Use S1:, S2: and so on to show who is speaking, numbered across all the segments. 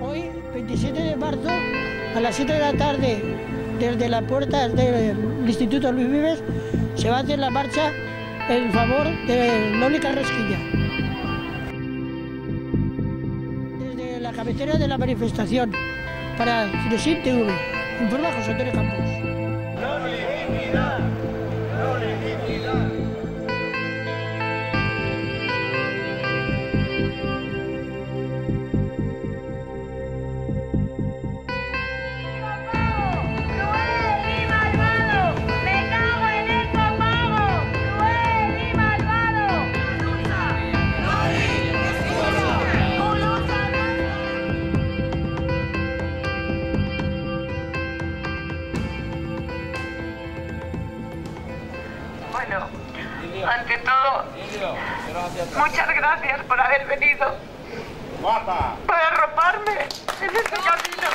S1: Hoy, 27 de marzo, a las 7 de la tarde, desde las puertas del Instituto Luis Vives, se va a hacer la marcha en favor de Loli Carrasquilla. Cabecera de la manifestación, para Cinesin TV, informa José Antonio Campos.
S2: ¡Cruel
S3: Bueno, ante todo, muchas gracias por haber venido para arroparme en este camino.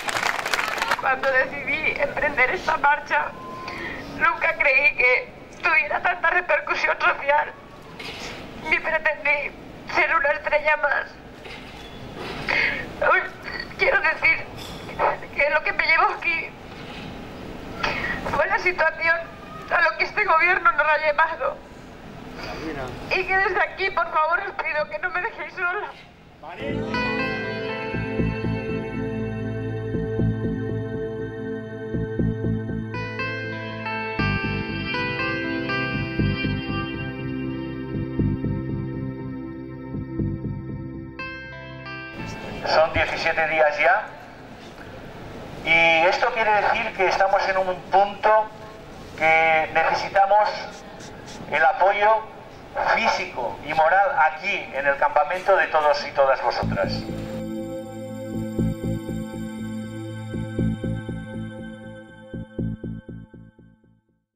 S3: Cuando decidí emprender esta marcha, nunca creí que tuviera tanta repercusión social, ni pretendí ser una estrella más. Quiero decir que lo que me llevó aquí fue la situación a lo que este gobierno nos ha llevado. Y que desde aquí, por favor, os pido que no me dejéis sola.
S4: Son 17 días ya. Y esto quiere decir que estamos en un punto que necesitamos el apoyo físico y moral aquí, en el campamento de todos y todas vosotras.